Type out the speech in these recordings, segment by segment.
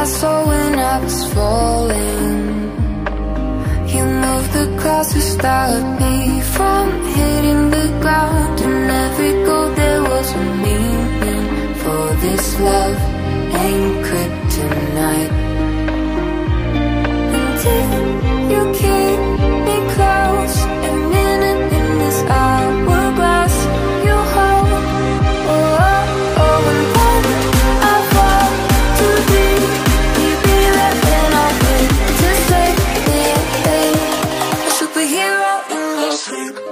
my soul when I was falling. The clouds to stop me from hitting the ground. And every goal in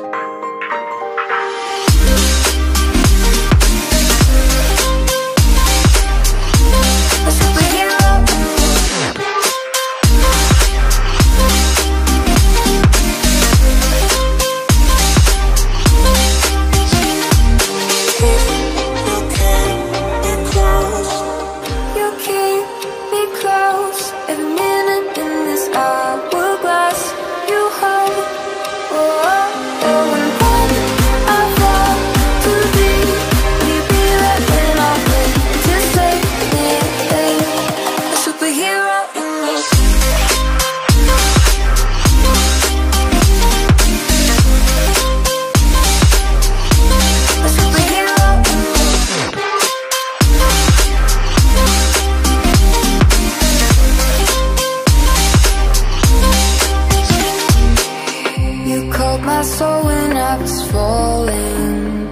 held my soul when I was falling.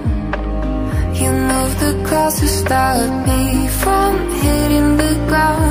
You moved the clouds to stop me from hitting the ground.